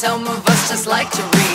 some of us just like to read.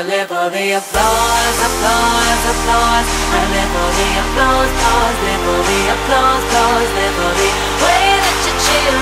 I live for the applause, applause, applause. I live for the applause, applause. Live for the applause, applause. Live for the way that you cheer.